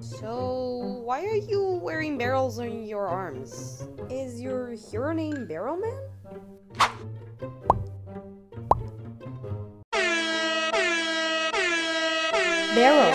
So, why are you wearing barrels on your arms? Is your hero name Barrelman? Barrel.